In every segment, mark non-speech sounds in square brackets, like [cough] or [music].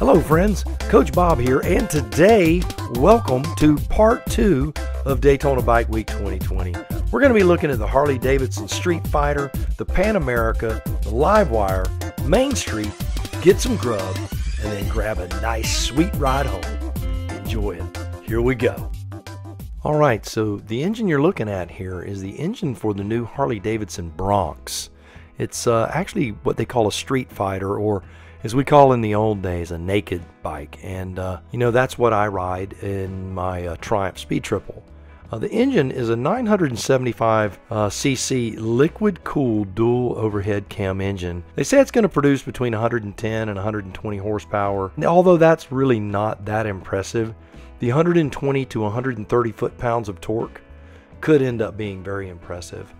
Hello, friends. Coach Bob here, and today, welcome to part two of Daytona Bike Week 2020. We're going to be looking at the Harley Davidson Street Fighter, the Pan America, the Livewire, Main Street, get some grub, and then grab a nice sweet ride home. Enjoy it. Here we go. All right, so the engine you're looking at here is the engine for the new Harley Davidson Bronx. It's uh, actually what they call a street fighter, or as we call in the old days, a naked bike. And, uh, you know, that's what I ride in my uh, Triumph Speed Triple. Uh, the engine is a 975 uh, cc liquid cooled dual overhead cam engine. They say it's going to produce between 110 and 120 horsepower. Although that's really not that impressive, the 120 to 130 foot pounds of torque could end up being very impressive.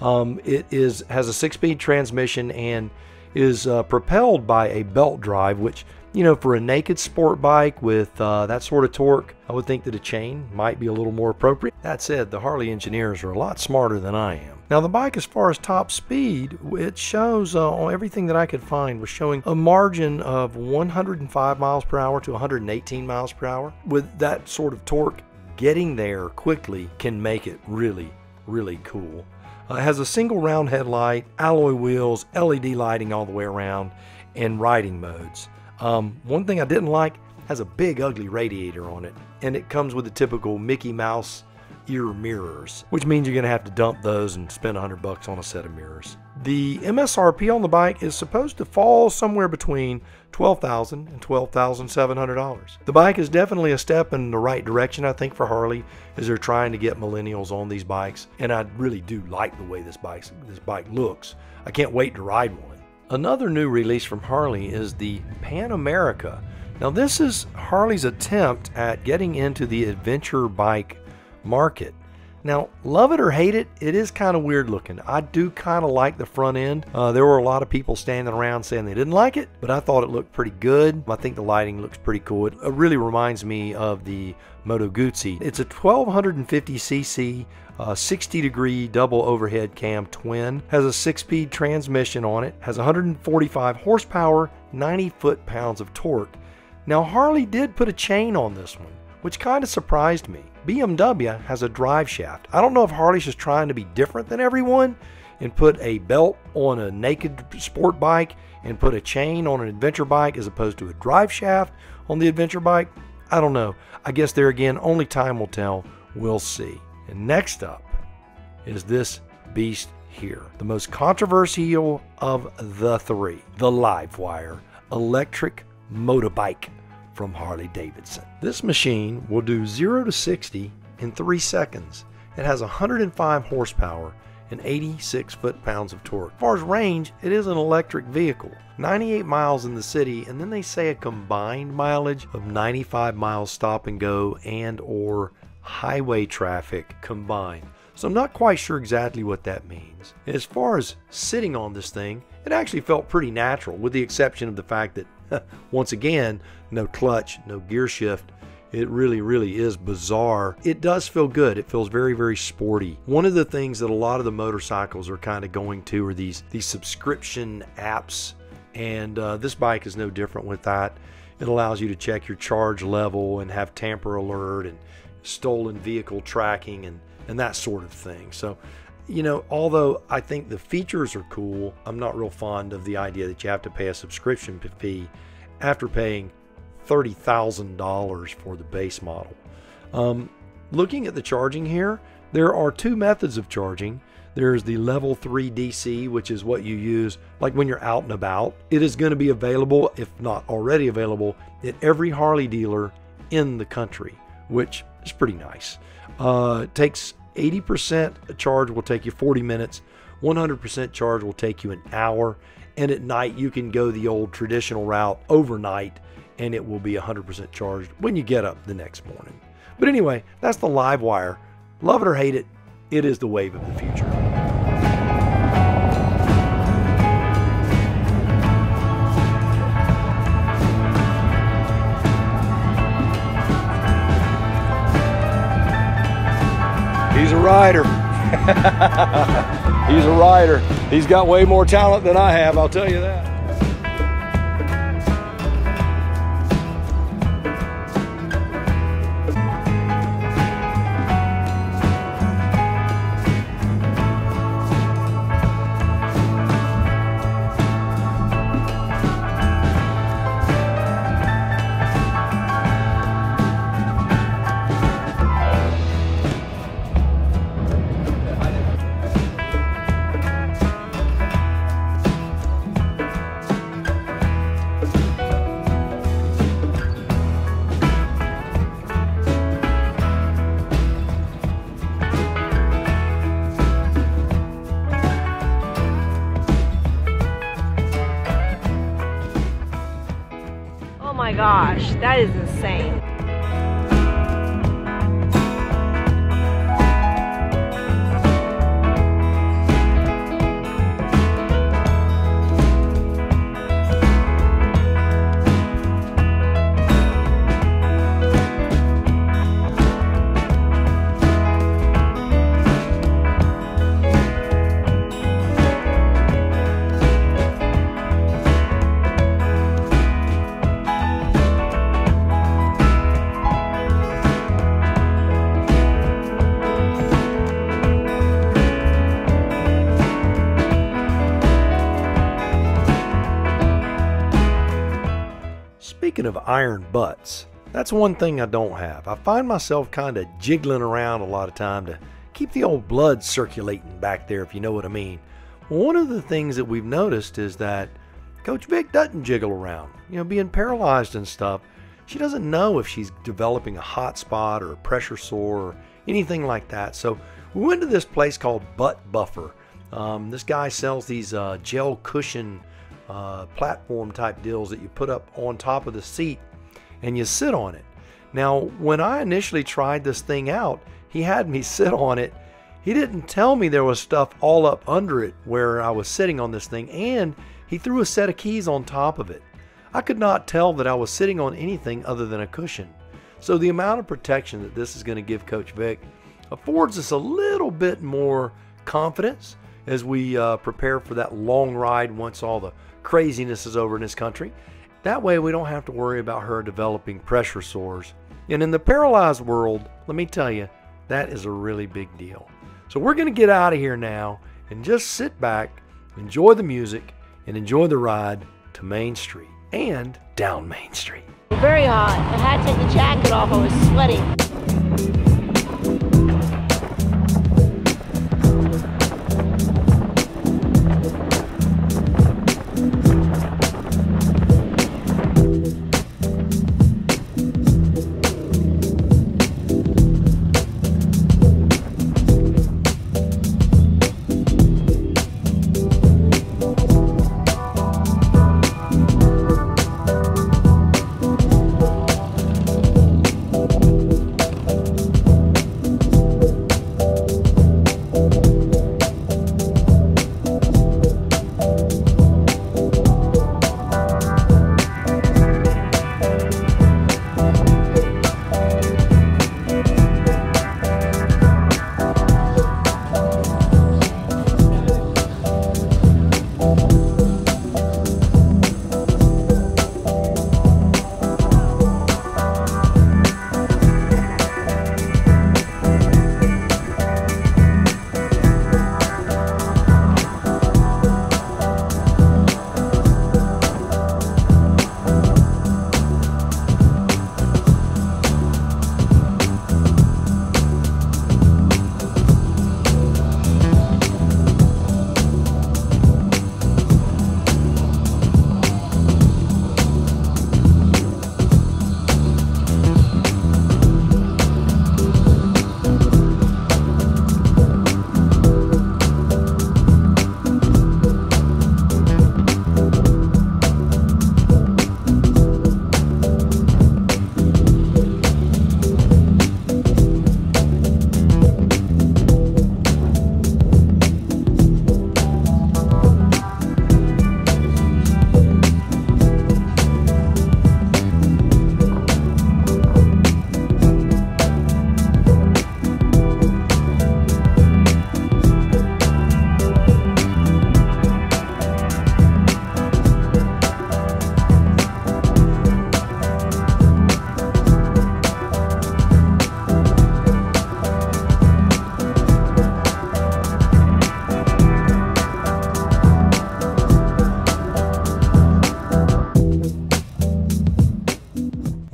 Um, it is has a six-speed transmission and is uh, propelled by a belt drive, which you know for a naked sport bike with uh, that sort of torque, I would think that a chain might be a little more appropriate. That said, the Harley engineers are a lot smarter than I am. Now the bike, as far as top speed, it shows uh, on everything that I could find was showing a margin of 105 miles per hour to 118 miles per hour. With that sort of torque, getting there quickly can make it really, really cool. Uh, it has a single round headlight, alloy wheels, LED lighting all the way around, and riding modes. Um, one thing I didn't like has a big ugly radiator on it, and it comes with the typical Mickey Mouse ear mirrors, which means you're going to have to dump those and spend 100 bucks on a set of mirrors. The MSRP on the bike is supposed to fall somewhere between $12,000 and $12,700. The bike is definitely a step in the right direction, I think, for Harley as they're trying to get millennials on these bikes. And I really do like the way this bike, this bike looks. I can't wait to ride one. Another new release from Harley is the Pan America. Now, this is Harley's attempt at getting into the adventure bike market. Now, love it or hate it, it is kind of weird looking. I do kind of like the front end. Uh, there were a lot of people standing around saying they didn't like it, but I thought it looked pretty good. I think the lighting looks pretty cool. It really reminds me of the Moto Guzzi. It's a 1250cc uh, 60 degree double overhead cam twin, has a six speed transmission on it, has 145 horsepower, 90 foot pounds of torque. Now, Harley did put a chain on this one, which kind of surprised me. BMW has a drive shaft. I don't know if Harley's just trying to be different than everyone and put a belt on a naked sport bike and put a chain on an adventure bike as opposed to a drive shaft on the adventure bike. I don't know. I guess there again, only time will tell. We'll see. And next up is this beast here, the most controversial of the three, the Livewire electric motorbike from Harley Davidson. This machine will do 0 to 60 in 3 seconds. It has 105 horsepower and 86 foot-pounds of torque. As far as range, it is an electric vehicle. 98 miles in the city and then they say a combined mileage of 95 miles stop and go and or highway traffic combined. So I'm not quite sure exactly what that means. As far as sitting on this thing, it actually felt pretty natural with the exception of the fact that [laughs] Once again, no clutch, no gear shift. It really, really is bizarre. It does feel good. It feels very, very sporty. One of the things that a lot of the motorcycles are kind of going to are these these subscription apps, and uh, this bike is no different with that. It allows you to check your charge level and have tamper alert and stolen vehicle tracking and and that sort of thing. So you know, although I think the features are cool, I'm not real fond of the idea that you have to pay a subscription fee after paying $30,000 for the base model. Um, looking at the charging here, there are two methods of charging. There's the level 3 DC, which is what you use like when you're out and about. It is going to be available, if not already available, at every Harley dealer in the country, which is pretty nice. Uh, takes 80% charge will take you 40 minutes, 100% charge will take you an hour, and at night you can go the old traditional route overnight and it will be 100% charged when you get up the next morning. But anyway, that's the live wire. Love it or hate it, it is the wave of the future. Rider. [laughs] He's a rider. He's got way more talent than I have, I'll tell you that. Gosh, that is insane. Iron butts, that's one thing I don't have. I find myself kind of jiggling around a lot of time to keep the old blood circulating back there, if you know what I mean. One of the things that we've noticed is that Coach Vic doesn't jiggle around. You know, being paralyzed and stuff, she doesn't know if she's developing a hot spot or a pressure sore or anything like that. So we went to this place called Butt Buffer. Um, this guy sells these uh, gel cushion uh, platform type deals that you put up on top of the seat and you sit on it. Now, when I initially tried this thing out, he had me [laughs] sit on it. He didn't tell me there was stuff all up under it where I was sitting on this thing, and he threw a set of keys on top of it. I could not tell that I was sitting on anything other than a cushion. So, the amount of protection that this is going to give Coach Vic affords us a little bit more confidence as we uh, prepare for that long ride once all the craziness is over in this country. That way, we don't have to worry about her developing pressure sores. And in the paralyzed world, let me tell you, that is a really big deal. So, we're going to get out of here now and just sit back, enjoy the music, and enjoy the ride to Main Street and down Main Street. Very hot. I had to take the jacket off. I was sweating.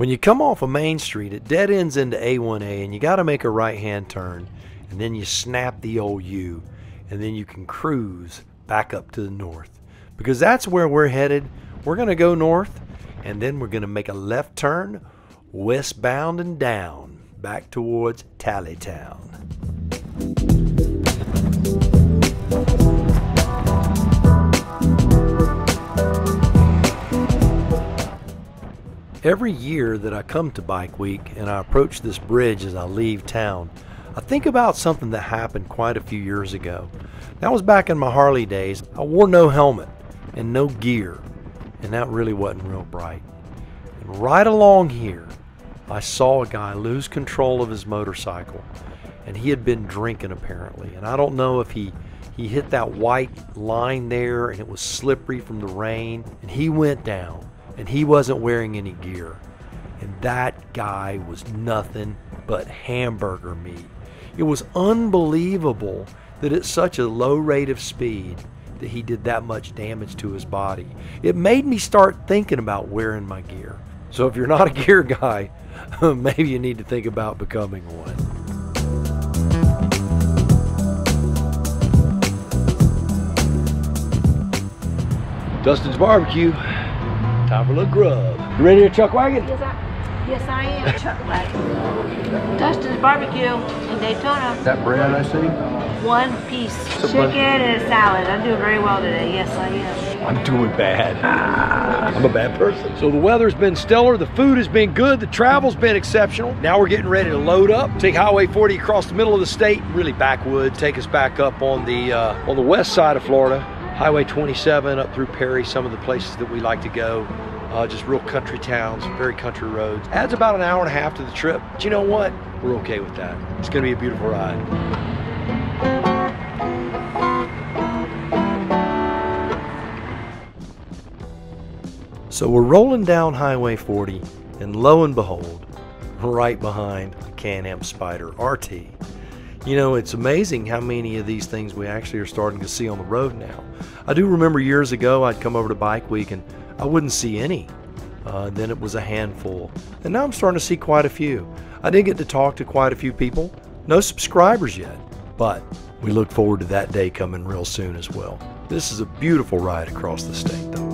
When you come off of Main Street, it dead ends into A1A, and you got to make a right hand turn, and then you snap the old U, and then you can cruise back up to the north. Because that's where we're headed. We're going to go north, and then we're going to make a left turn westbound and down back towards Tallytown. Every year that I come to Bike Week and I approach this bridge as I leave town, I think about something that happened quite a few years ago. That was back in my Harley days. I wore no helmet and no gear, and that really wasn't real bright. And right along here, I saw a guy lose control of his motorcycle, and he had been drinking apparently. And I don't know if he he hit that white line there and it was slippery from the rain, and he went down and he wasn't wearing any gear. And that guy was nothing but hamburger meat. It was unbelievable that at such a low rate of speed that he did that much damage to his body. It made me start thinking about wearing my gear. So if you're not a gear guy, [laughs] maybe you need to think about becoming one. Dustin's Barbecue. Time for a little grub. You ready to chuck wagon? Yes, I, yes, I am. Chuck wagon. Dustin's Barbecue in Daytona. That bread I see? One piece a chicken bunch- and a salad. I'm doing very well today. Yes, I am. I'm doing bad. I'm a bad person. So the weather's been stellar, the food has been good, the travel's been exceptional. Now we're getting ready to load up, take Highway 40 across the middle of the state, really backwood, take us back up on the uh, on the west side of Florida, Highway 27 up through Perry, some of the places that we like to go. Uh, just real country towns, very country roads. Adds about an hour and a half to the trip. But you know what? We're okay with that. It's going to be a beautiful ride. So we're rolling down Highway 40, and lo and behold, right behind a Can-Am Spyder RT. You know, it's amazing how many of these things we actually are starting to see on the road now. I do remember years ago I'd come over to Bike Week and I wouldn't see any. Uh, then it was a handful. And now I'm starting to see quite a few. I did get to talk to quite a few people. No subscribers yet, but we look forward to that day coming real soon as well. This is a beautiful ride across the state, though.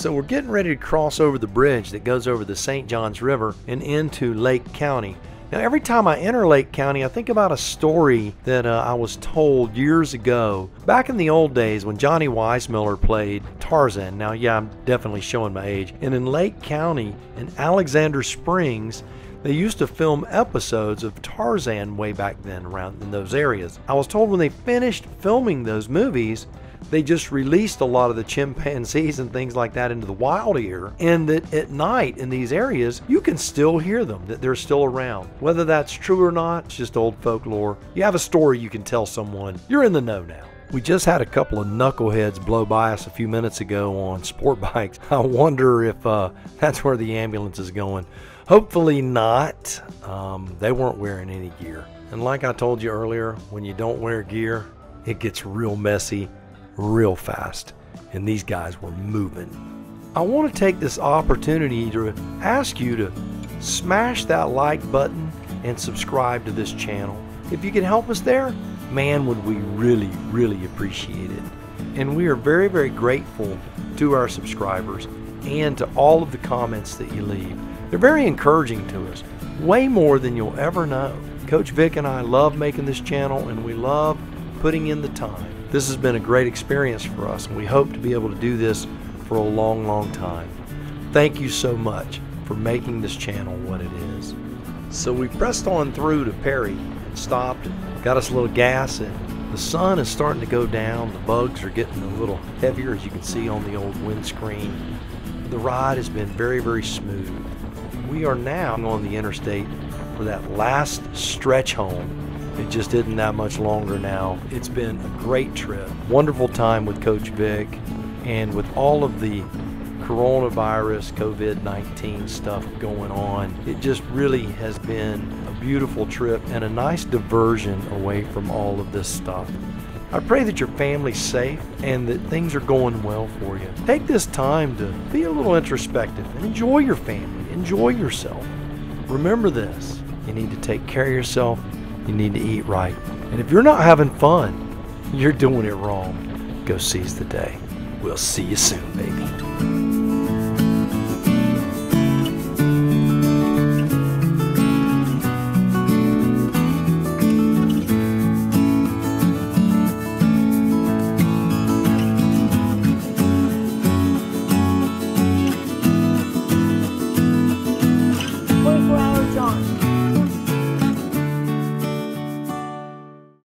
So we're getting ready to cross over the bridge that goes over the St. Johns River and into Lake County. Now, every time I enter Lake County, I think about a story that uh, I was told years ago. Back in the old days when Johnny Weissmuller played Tarzan. Now, yeah, I'm definitely showing my age. And in Lake County, in Alexander Springs, they used to film episodes of Tarzan way back then around in those areas. I was told when they finished filming those movies, they just released a lot of the chimpanzees and things like that into the wild here, and that at night in these areas, you can still hear them, that they're still around. Whether that's true or not, it's just old folklore. You have a story you can tell someone, you're in the know now. We just had a couple of knuckleheads blow by us a few minutes ago on sport [laughs] bikes. I wonder if uh, that's where the ambulance is going. Hopefully not. Um, they weren't wearing any gear. And like I told you earlier, when you don't wear gear, it gets real messy real fast. And these guys were moving. I want to take this opportunity to ask you to smash that like button and subscribe to this channel. If you can help us there, man, would we really, really appreciate it. And we are very, very grateful to our subscribers and to all of the comments that you leave. They're very encouraging to us, way more than you'll ever know. Coach Vic and I love making this channel and we love putting in the time. This has been a great experience for us, and we hope to be able to do this for a long, long time. Thank you so much for making this channel what it is. So we pressed on through to Perry, stopped, got us a little gas, and the sun is starting to go down. The bugs are getting a little heavier, as you can see on the old windscreen. The ride has been very, very smooth. We are now on the interstate for that last stretch home it just isn't that much longer now. It's been a great trip. Wonderful time with Coach Vic and with all of the coronavirus, COVID 19 stuff going on. It just really has been a beautiful trip and a nice diversion away from all of this stuff. I pray that your family's safe and that things are going well for you. Take this time to be a little introspective and enjoy your family, enjoy yourself. Remember this you need to take care of yourself you need to eat right. And if you're not having fun, you're doing it wrong. Go seize the day. We'll see you soon, baby.